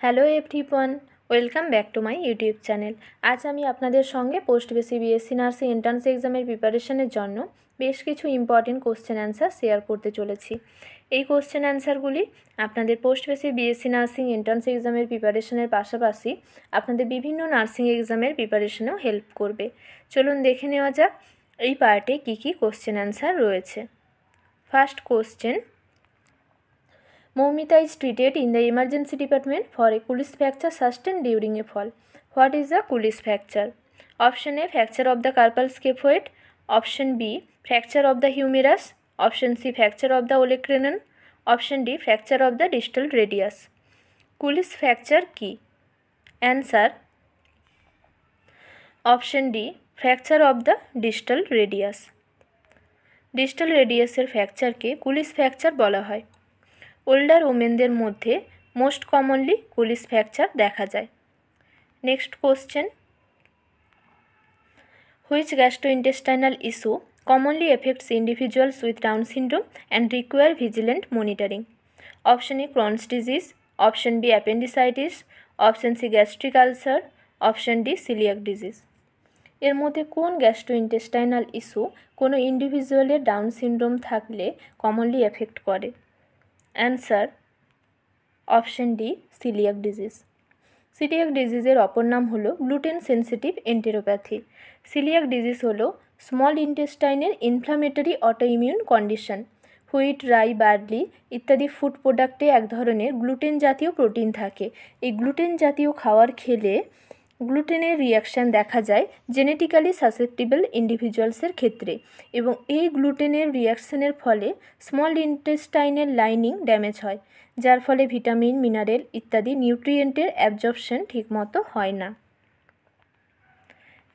Hello everyone, welcome back to my YouTube channel. আজ আমি আপনাদের সঙ্গে post basic BSc nursing entrance এক্সামের প্রিপারেশনের জন্য বেশ কিছু ইম্পর্টেন্ট কোশ্চেন অ্যান্সার শেয়ার করতে চলেছি। এই কোশ্চেন অ্যান্সারগুলি আপনাদের post basic BSc nursing entrance এক্সামের প্রিপারেশনের পাশাপাশি আপনাদের বিভিন্ন নার্সিং এক্সামের প্রিপারেশনেও হেল্প করবে। চলুন দেখে নেওয়া যাক এই পার্টে কী কী কোশ্চেন অ্যান্সার রয়েছে। First question Moumita is treated in the emergency department for a Cooley's fracture sustained during a fall. What is the Cooley's fracture? Option A fracture of the carpal scaphoid. Option B fracture of the humerus. Option C fracture of the olecranon. Option D fracture of the distal radius. Cooley's fracture কি answer option D fracture of the distal radius distal রেডিয়াসের ফ্র্যাকচারকে Colles fracture বলা হয় older ওমেনদের মধ্যে most commonly Colles fracture দেখা যায়। Next question. Which gastrointestinal issue commonly affects individuals with Down syndrome and require vigilant monitoring? Option A Crohn's disease, option B appendicitis, option C gastric ulcer, option D coeliac disease. এর মধ্যে কোন gastro intestinal issue কোনো ইন্ডিভিজুয়ালের Down syndrome থাকলে commonly affect করে? Answer option D, coeliac disease. Coeliac ডিজিজের অপর নাম হলো gluten sensitive enteropathy. Coeliac disease হলো small ইন্টেস্টাইনের inflammatory autoimmune condition wheat rye barley ইত্যাদি ফুড প্রোডাক্টে এক ধরনের গ্লুটেন জাতীয় প্রোটিন থাকে। এই গ্লুটেন জাতীয় খাবার খেলে গ্লুটেনের রিয়াকশান দেখা যায় জেনেটিক্যালি সাসেপ্টিবল ইন্ডিভিজুয়ালসের ক্ষেত্রে এবং এই গ্লুটেনের রিয়াকশানের ফলে স্মল ইন্টেস্টাইনের লাইনিং ড্যামেজ হয়, যার ফলে ভিটামিন মিনারেল ইত্যাদি নিউট্রিয়েন্টের অ্যাবজর্পশন ঠিকমতো হয় না।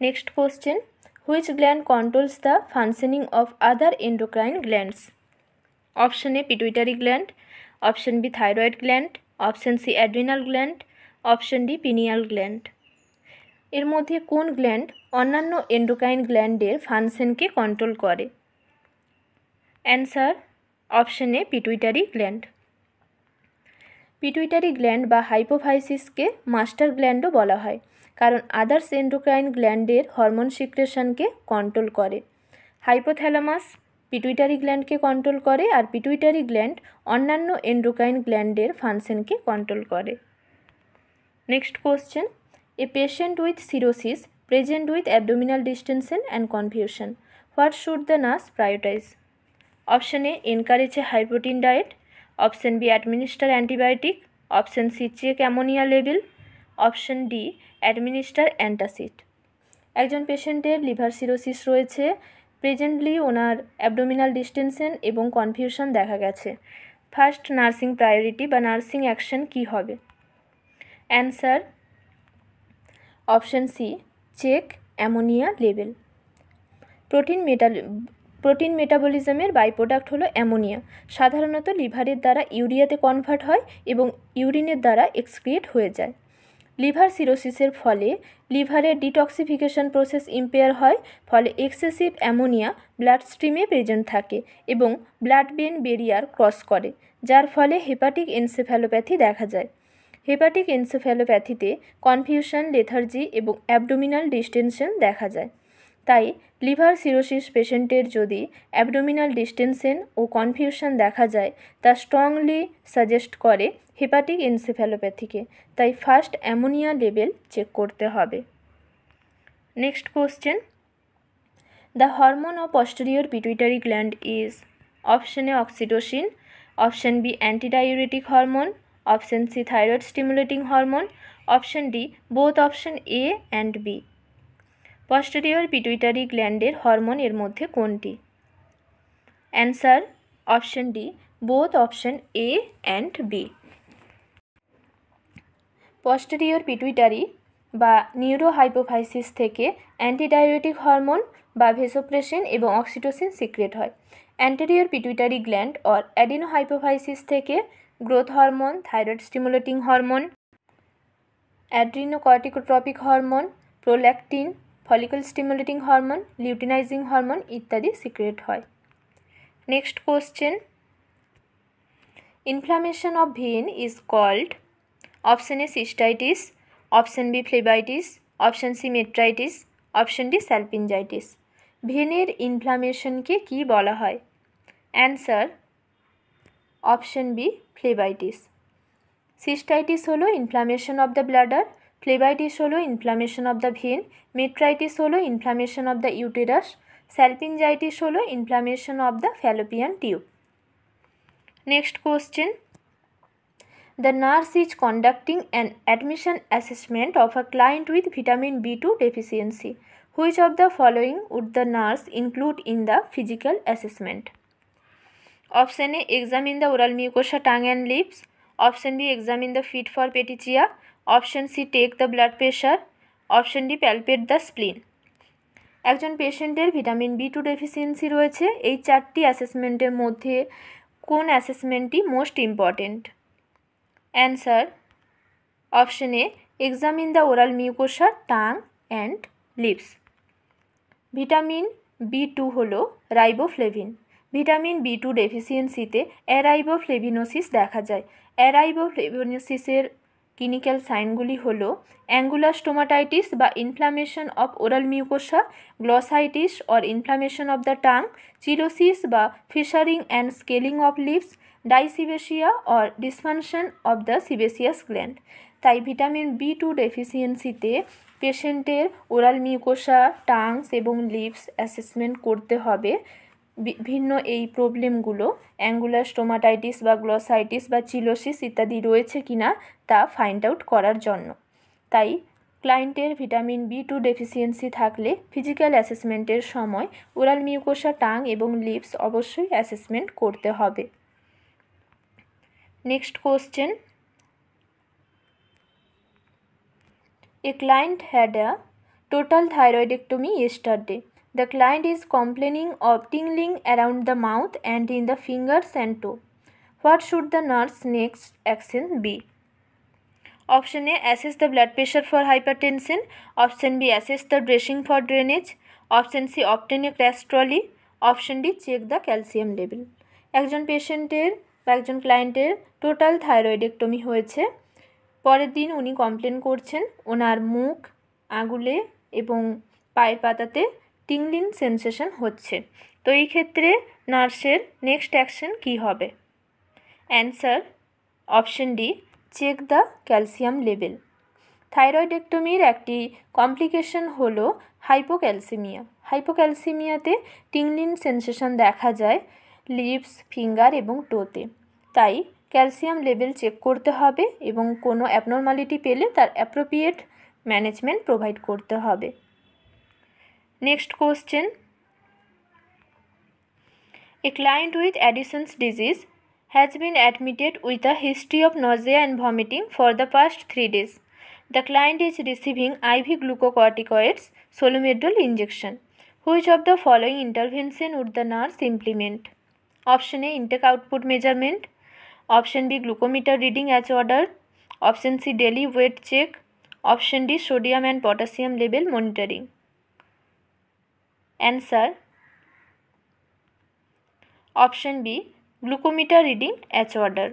Next question which gland controls the functioning of other endocrine glands option A pituitary gland option B thyroid gland option C adrenal gland option D pineal gland এর মধ্যে কোন গ্ল্যান্ড অন্যান্য endocrine গ্ল্যান্ডের ফাংশনকে কন্ট্রোল করে? Answer option pituitary gland pituitary gland বা হাইপোফাইসিসকে master গ্ল্যান্ডও বলা হয়, কারণ আদার্স এন্ডোক্রাইন গ্ল্যান্ডের হরমোন সিক্রেশনকে কন্ট্রোল করে। হাইপোথ্যালামাস পিটুইটারি গ্ল্যান্ডকে কন্ট্রোল করে আর পিটুইটারি গ্ল্যান্ড অন্যান্য এন্ডোক্রাইন গ্ল্যান্ডের ফাংশনকে কন্ট্রোল করে। Next question a patient with cirrhosis present with abdominal distension and confusion what should the nurse prioritise option A encourage a high protein diet option B administer antibiotic option C check ammonia level option D administer antacid একজন পেশেন্টের liver cirrhosis রয়েছে। Presently ওনার abdominal distension এবং confusion দেখা গেছে। First nursing priority বা nursing action কী হবে? Answer option C, check ammonia level protein metal, protein মেটাবলিজমের by product হলো অ্যামোনিয়া। সাধারণত লিভারের দ্বারা ইউরিয়াতে কনভার্ট হয় এবং ইউরিনের দ্বারা এক্সক্রিয়েট হয়ে যায়। লিভার সিরোসিসের ফলে লিভারের ডিটক্সিফিকেশন প্রসেস ইম্পেয়ার হয়, ফলে এক্সেসিভ অ্যামোনিয়া ব্লাড স্ট্রিমে প্রেজেন্ট থাকে এবং ব্লাড বেন বেরিয়ার ক্রস করে, যার ফলে হেপাটিক এনসেফ্যালোপ্যাথি দেখা যায়। হেপাটিক এনসেফ্যালোপ্যাথিতে কনফিউশন, লেথার্জি এবং অ্যাবডোমিনাল ডিস্টেনশন দেখা যায়। তাই লিভার সিরোসিস পেশেন্টের যদি অ্যাবডোমিনাল ডিস্টেনশন ও কনফিউশন দেখা যায়, তা স্ট্রংলি সাজেস্ট করে হেপাটিক এনসেফ্যালোপ্যাথিকে তাই ফার্স্ট অ্যামোনিয়া লেভেল চেক করতে হবে। Next question. The hormone of posterior pituitary gland is option A oxytocin, option B antidiuretic hormone option C, thyroid stimulating hormone, option D, both option A and B. Posterior pituitary গ্ল্যান্ডের hormone এর মধ্যে কোনটি? Answer, option D, both option A and B. Posterior pituitary বা neurohypophysis থেকে antidiuretic hormone বা vasopressin এবং oxytocin secrete হয়। Anterior pituitary gland or adenohypophysis থেকে growth hormone thyroid stimulating hormone adrenocorticotropic hormone prolactin follicle stimulating hormone luteinizing hormone ইত্যাদি secrete হয়। Next question inflammation of vein is called option A cystitis option B phlebitis option C metritis option D salpingitis ভেনের ইনফ্লামেশনকে কি বলা হয়? Answer option B phlebitis cystitis হলো inflammation of the bladder phlebitis হলো inflammation of the vein metritis হলো inflammation of the uterus salpingitis হলো inflammation of the fallopian tube next question the nurse is conducting an admission assessment of a client with vitamin B two deficiency which of the following would the nurse include in the physical assessment option A exam in the oral mucosa tongue and lips option B exam in the feet for petechiae option C take the blood pressure option D palpate the spleen একজন পেশেন্টের vitamin B two deficiency রয়েছে। এই চারটি অ্যাসেসমেন্টের মধ্যে কোন অ্যাসেসমেন্টটি most important answer option A exam in the oral mucosa tongue and lips vitamin B two হল riboflavin vitamin B two ডেফিসিয়েন্সিতে অ্যারাইবোফ্লেভিনোসিস দেখা যায়। অ্যারাইবোফ্লেভিনোসিসের ক্লিনিক্যাল সাইনগুলি হল অ্যাঙ্গুলার স্টোমাটাইটিস বা inflammation of oral mucosa, glossitis or inflammation of the tongue, cheilosis বা fissuring and scaling of lips dyssebacia or dysfunction of the sebaceous gland. তাই vitamin B two ডেফিসিয়েন্সিতে পেশেন্টের ওরাল মিউকোসা, টাংস এবং lips assessment করতে হবে। বিভিন্ন এই প্রবলেমগুলো, অ্যাঙ্গুলার স্টোমাটাইটিস বা গ্লসাইটিস বা চিলোসিস ইত্যাদি রয়েছে কি না তা ফাইন্ড আউট করার জন্য তাই ক্লায়েন্টের ভিটামিন বি টু ডেফিসিয়েন্সি থাকলে ফিজিক্যাল অ্যাসেসমেন্টের সময় ওরাল মিউকোসা, টাং এবং লিপস অবশ্যই অ্যাসেসমেন্ট করতে হবে Next question. A client had a total thyroidectomy yesterday. The client is complaining of tingling around the mouth and in the fingers and toe. What should the nurse next action be? Option A Assess the blood pressure for hypertension. Option B Assess the dressing for drainage. Option C Obtain a crash trolley. Option D Check the calcium level. একজন পেশেন্টের বা একজন ক্লায়েন্টের total thyroidectomy হয়েছে পরের দিন উনি complain করছেন ওনার মুখ আঙুলে এবং পায়ের পাতাতে টিংলিং সেন্সেশন হচ্ছে। তো এই ক্ষেত্রে নার্সের নেক্সট অ্যাকশন কী হবে? Answer option D check the calcium level থাইরয়েডেক্টমির একটি কমপ্লিকেশন হলো হাইপোক্যালসিমিয়া হাইপোক্যালসিমিয়াতে টিংলিন সেন্সেশন দেখা যায় লিপস ফিঙ্গার এবং টোতে তাই ক্যালসিয়াম লেভেল চেক করতে হবে এবং কোনো অ্যাবনর্মালিটি পেলে তার অ্যাপ্রোপ্রিয়েট ম্যানেজমেন্ট প্রোভাইড করতে হবে। Next question a client with Addison's disease has been admitted with a history of nausea and vomiting for the past three days the client is receiving IV glucocorticoids Solumedrol injection which of the following intervention would the nurse implement option A intake output measurement option B glucometer reading each order option C daily weight check option D sodium and potassium level monitoring answer option B glucometer reading each order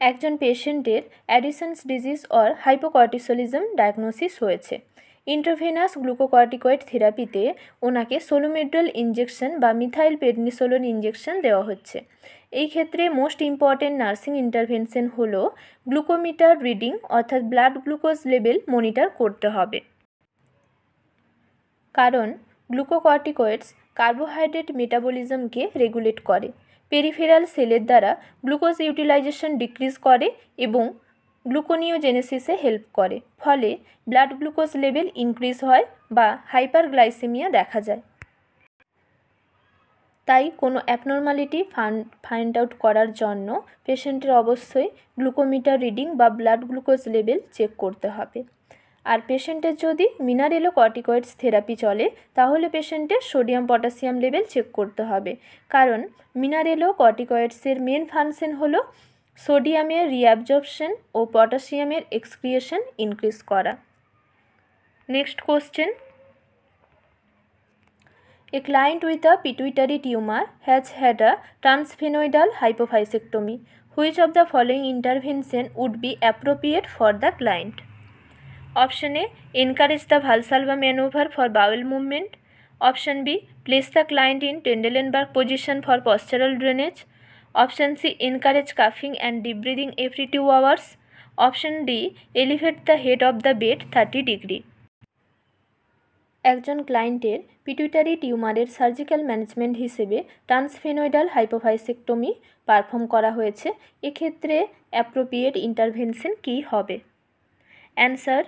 একজন পেশেন্টের Addison's disease or hypocortisolism diagnosis হয়েছে। Intravenous glucocorticoid থেরাপিতে ওনাকে Solumedrol injection বা methyl prednisolone injection দেওয়া হচ্ছে। এই ক্ষেত্রে মোস্ট ইম্পর্টেন্ট নার্সিং ইন্টারভেনশন হলো গ্লুকোমিটার রিডিং অর্থাৎ ব্লাড গ্লুকোজ লেভেল মনিটর করতে হবে। কারণ গ্লুকোকর্টিকয়েডস কার্বোহাইড্রেট মেটাবলিজমকে রেগুলেট করে। পেরিফেরাল সেলের দ্বারা গ্লুকোজ ইউটিলাইজেশন ডিক্রিজ করে এবং গ্লুকোনিওজেনেসিসে হেল্প করে। ফলে ব্লাড গ্লুকোজ লেভেল ইনক্রিজ হয় বা হাইপারগ্লাইসেমিয়া দেখা যায়। তাই কোনো অ্যাবনর্মালিটি ফান, ফাইন্ড আউট করার জন্য পেশেন্টের অবশ্যই গ্লুকোমিটার রিডিং বা ব্লাড গ্লুকোজ লেভেল চেক করতে হবে। আর পেশেন্টের যদি মিনারেলো কর্টিকয়েডস থেরাপি চলে, তাহলে পেশেন্টের সোডিয়াম পটাশিয়াম লেভেল চেক করতে হবে। কারণ মিনারেলো কর্টিকয়েডসের মেন ফাংশন হলো সোডিয়ামের রিঅ্যাবজর্পশন ও পটাশিয়ামের এক্সক্রিয়েশন ইনক্রিজ করা। Next question A client with a pituitary tumor has had a transphenoidal hypophycectomy. Which of the following intervention would be appropriate for the client option A encourage the Valsalva manoeuvre for bowel movement option B place the client in Trendelenburg position for postural drainage option C encourage কাফিং and deep breathing every two hours option D elevate the head of the bed thirty degree একজন ক্লায়েন্টের pituitary টিউমারের surgical management হিসেবে transsphenoidal hypophysectomy perform করা হয়েছে। এক্ষেত্রে appropriate intervention কী হবে? Answer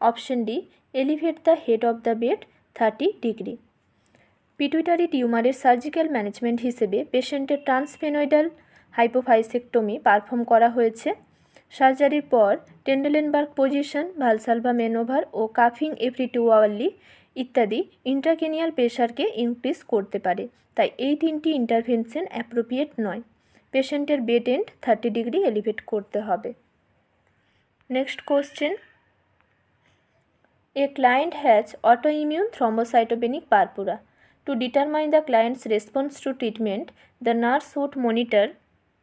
option D elevate the head of the bed thirty degree pituitary টিউমারের সার্জিক্যাল ম্যানেজমেন্ট হিসেবে পেশেন্টের ট্রান্সফেনয়েডাল হাইপোফাইসেক্টমি পারফর্ম করা হয়েছে। সার্জারির পর টেন্ডেলেনবার্গ পজিশন ভালসালভা মেনোভার ও কাফিং এভরি টু আওয়ারলি ইত্যাদি ইন্ট্রাকেনিয়াল প্রেশারকে ইনক্রিজ করতে পারে। তাই এই তিনটি ইন্টারভেনশন অ্যাপ্রোপ্রিয়েট নয়। পেশেন্টের bed end thirty degree elevate করতে হবে। Next question a client has autoimmune thrombocytopenic purpura. To determine the client's response to treatment, the nurse would monitor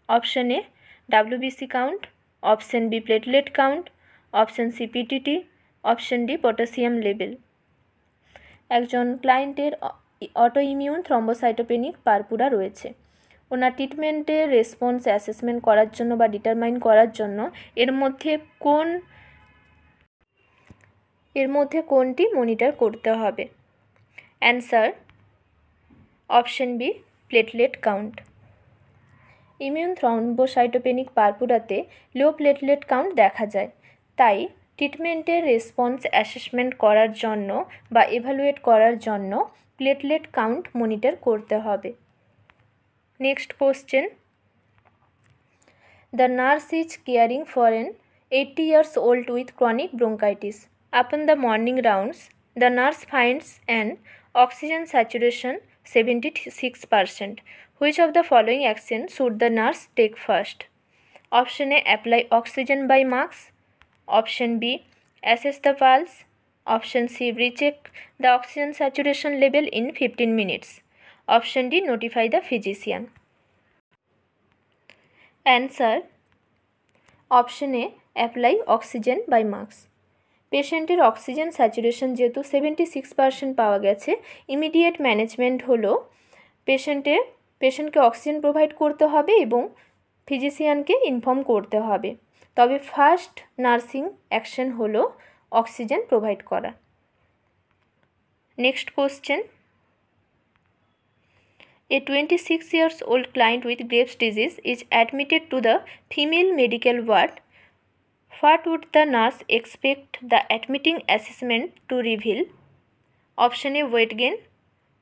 option A WBC count, option B platelet count option C PTT option D potassium level একজন ক্লায়েন্টের auto immune thrombocytopenic purpura রয়েছে ওনার ট্রিটমেন্টের response assessment করার জন্য বা determine করার জন্য এর মধ্যে কোন এর মধ্যে কোনটি মনিটর করতে হবে? Answer option B platelet count immune thrombocytopenic পারপুরাতে low platelet count দেখা যায়। তাই ট্রিটমেন্টের রেসপন্স অ্যাসেসমেন্ট করার জন্য বা এভালুয়েট করার জন্য প্লেটলেট কাউন্ট মনিটর করতে হবে। Next question the nurse is caring for an eighty years old with chronic bronchitis Upon the morning rounds, the nurse finds an oxygen saturation 76%. Which of the following action should the nurse take first? Option A. Apply oxygen by mask. Option B. Assess the pulse. Option C. Recheck the oxygen saturation level in 15 minutes. Option D. Notify the physician. Answer Option A. Apply oxygen by mask. পেশেন্টের oxygen saturation যেহেতু seventy six percent পাওয়া গেছে, immediate management হলো পেশেন্টের পেশেন্টকে oxygen provide করতে হবে এবং ফিজিশিয়ানকে ইনফর্ম করতে হবে। তবে ফার্স্ট নার্সিং অ্যাকশন হলো অক্সিজেন প্রোভাইড করা। Next question. A twenty six years old client with Graves disease is admitted to the female medical what would the nurse expect the admitting assessment to reveal option A weight gain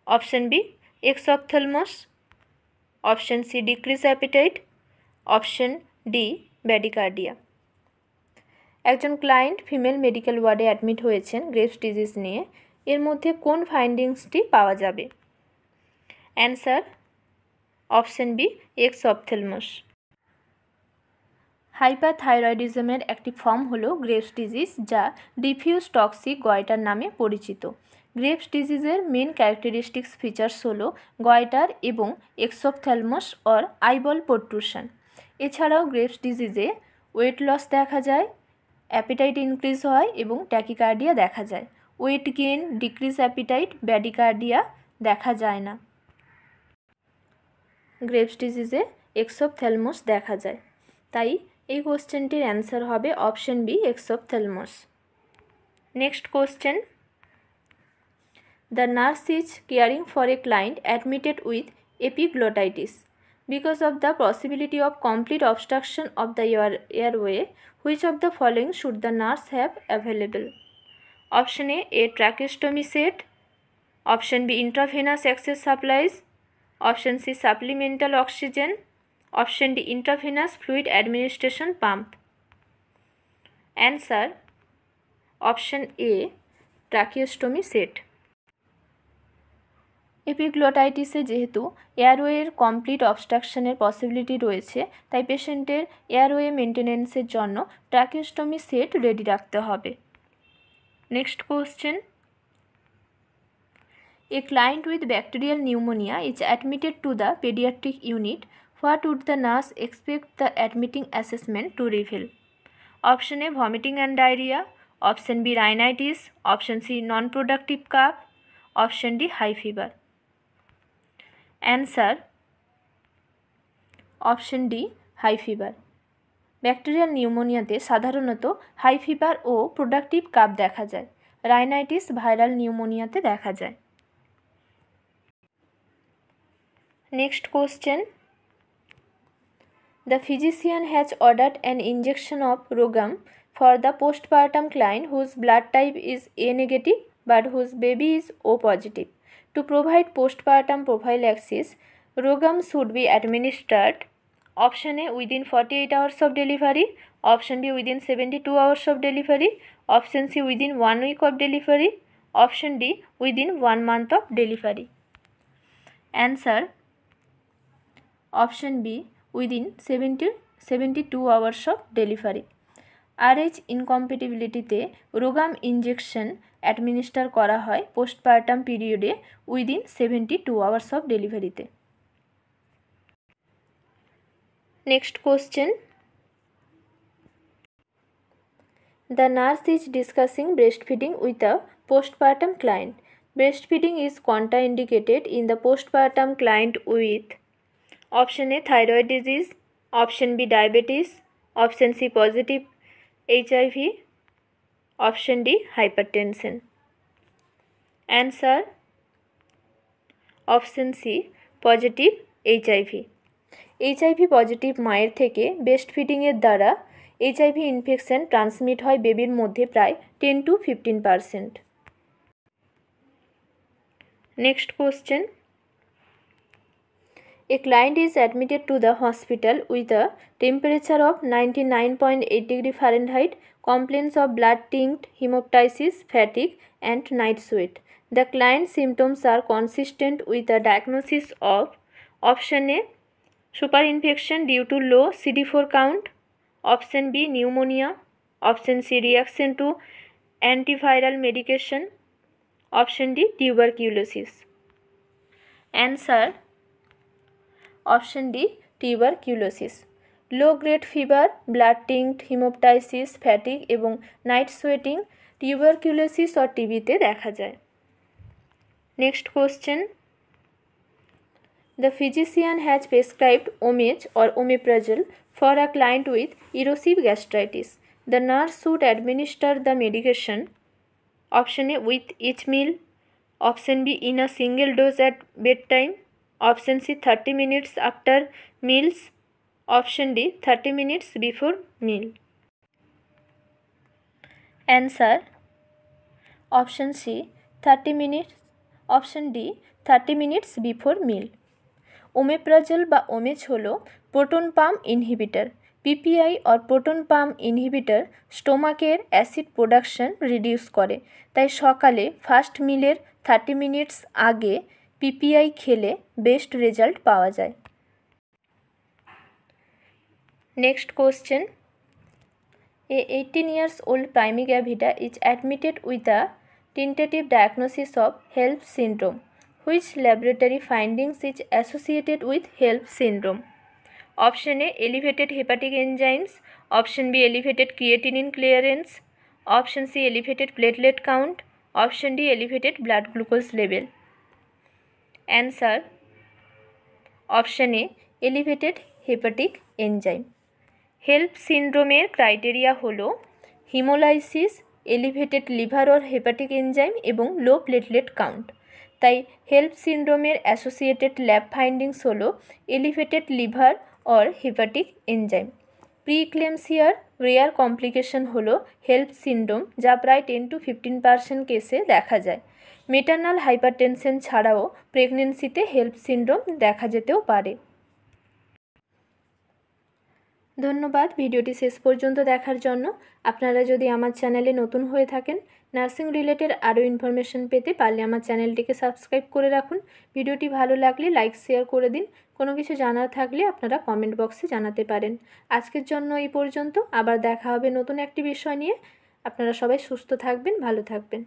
option B exophthalmos option C decrease appetite option D bradycardia একজন client female medical ওয়ার্ডে admit হয়েছেন Graves disease নিয়ে। এর মধ্যে কোন ফাইন্ডিংসটি পাওয়া যাবে? Answer option B exophthalmos হাইপারথাইরয়েডিজমের একটি ফর্ম হলো গ্রেভস ডিজিজ, যা ডিফিউজ টক্সিক গয়টার নামে পরিচিত। গ্রেপস ডিজিজের মেন ক্যারেক্টারিস্টিক্স ফিচার্স হলো গয়টার এবং এক্সোপথ্যালমস অর আইবল প্রোট্রুশন। এছাড়াও গ্রেপস ডিজিজে ওয়েট লস দেখা যায়, অ্যাপিটাইট ইনক্রিজ হয় এবং ট্যাকিকার্ডিয়া দেখা যায়। Weight gain decrease appetite, bradycardia দেখা যায় না। গ্রেপস ডিজিজে এক্সোপথ্যালমস দেখা যায়। তাই এই কোশ্চেনটির অ্যান্সার হবে option B exophthalmos next question. The nurse is caring for a client admitted with epiglottitis because of the possibility of complete obstruction of the air, airway, which of the following should the nurse have available. অপশানে A a set. Option B, intravenous access supplies. Option C, supplemental oxygen. Option D, intravenous fluid administration pump Answer, Option এ tracheostomy set এপিগ্লোটাইটিসে যেহেতু এয়ারওয়ের complete অবস্ট্রাকশনের possibility রয়েছে, তাই পেশেন্টের airway মেনটেনেন্সের জন্য tracheostomy set ready রাখতে হবে। Next question a client with bacterial pneumonia is admitted to the paediatric unit what would the nurse expect the admitting assessment to reveal? Option A, vomiting and diarrhoea. Option B, rhinitis. Option C non productive cough option D high fever answer. Option D high fever bacterial নিউমোনিয়াতে সাধারণত high fever ও productive cough দেখা যায়। Rhinitis viral নিউমোনিয়াতে দেখা যায়। Next question. The physician has ordered an injection of RhoGAM for the postpartum client whose blood type is A negative but whose baby is O positive to provide postpartum prophylaxis rogam should be administered option a within 48 hours of delivery option b within 72 hours of delivery option c within 1 week of delivery option d within 1 month of delivery answer option b within 70 72 hours of delivery Rh ইনকম্পিটিবিলিটিতে RhoGAM injection administer করা হয় postpartum পিরিয়ডে within seventy two hours of ডেলিভারিতে next question the nurse is discussing breast feeding with a postpartum client. Breastfeeding is contraindicated in the postpartum client with option A thyroid disease, option B diabetes, option C positive HIV, option D hypertension. Answer option C positive HIV HIV positive মায়ের থেকে best ফিডিংয়ের দ্বারা HIV infection transmit হয় বেবির মধ্যে প্রায় ten to fifteen percent next question A client is admitted to the hospital with a temperature of 99.8 degree Fahrenheit, complaints of blood tinct, hemoptysis, fatigue, and night sweat. The client's symptoms are consistent with a diagnosis of option A superinfection due to low CD4 count, option B pneumonia, option C reaction to antiviral medication, option D tuberculosis. Answer option D tuberculosis low grade fever blood tinged haemoptysis fatigue এবং night sweating tuberculosis or টিবিতে দেখা যায়। Next question. The physician has prescribed Omez or omeprazole for a client with erosive gastritis. The nurse should administer the medication. Option A with each meal. Option B, in a single dose at bedtime option C thirty minutes after meals option D thirty minutes before meal answer option C thirty minutes option D thirty minutes before meal omeprazole বা Omez হল proton pump inhibitor PPI or proton pump inhibitor স্টোমাকের acid production reduce করে। তাই সকালে first মিলের thirty minutes আগে PPI খেলে best result পাওয়া যায়। Next question. A eighteen years old primigravida is admitted with a tentative diagnosis of HELLP syndrome which laboratory findings is associated with HELLP syndrome option A elevated hepatic enzymes option B elevated creatinine clearance option C elevated platelet count option D elevated blood glucose level answer option A elevated hepatic enzyme HELLP সিন্ড্রোমের criteria হলো haemolysis elevated liver or hepatic enzyme এবং low platelet count তাই HELLP সিন্ড্রোমের associated lab findings হলো elevated liver or hepatic enzyme প্রিক্লেমসিয়ার rare complication হলো HELLP syndrome, যা প্রায় ten to fifteen percent কেসে দেখা যায়। মেটার্নাল হাইপারটেনশন ছাড়াও প্রেগনেন্সিতে হেল্প সিন্ড্রোম দেখা যেতেও পারে। ধন্যবাদ, ভিডিওটি শেষ পর্যন্ত দেখার জন্য। আপনারা যদি আমার চ্যানেলে নতুন হয়ে থাকেন, নার্সিং রিলেটেড আরও ইনফরমেশন পেতে পারলে আমার চ্যানেলটিকে সাবস্ক্রাইব করে রাখুন। ভিডিওটি ভালো লাগলে লাইক, শেয়ার করে দিন। কোনো কিছু জানার থাকলে আপনারা কমেন্ট বক্সে জানাতে পারেন। আজকের জন্য এই পর্যন্ত। আবার দেখা হবে নতুন একটি বিষয় নিয়ে। আপনারা সবাই সুস্থ থাকবেন, ভালো থাকবেন।